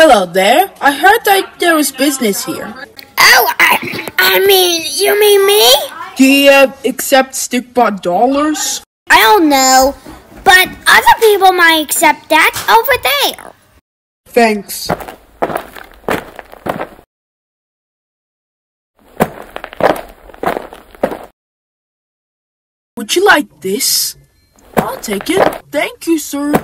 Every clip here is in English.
Hello there. I heard that there was business here. Oh, I, I mean, you mean me? Do you uh, accept stick-bought dollars? I don't know, but other people might accept that over there. Thanks. Would you like this? I'll take it. Thank you, sir.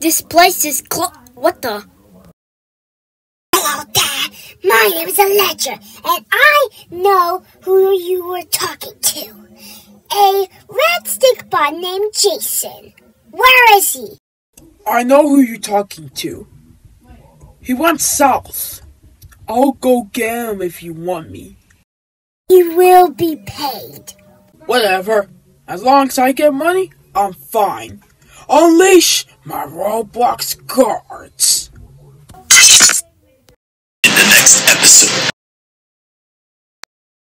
This place is clo- What the? Hello there. My name is Ledger, and I know who you were talking to. A red stick bud named Jason. Where is he? I know who you're talking to. He went south. I'll go get him if you want me. He will be paid. Whatever. As long as I get money, I'm fine. Unleash my Roblox guards. In the next episode.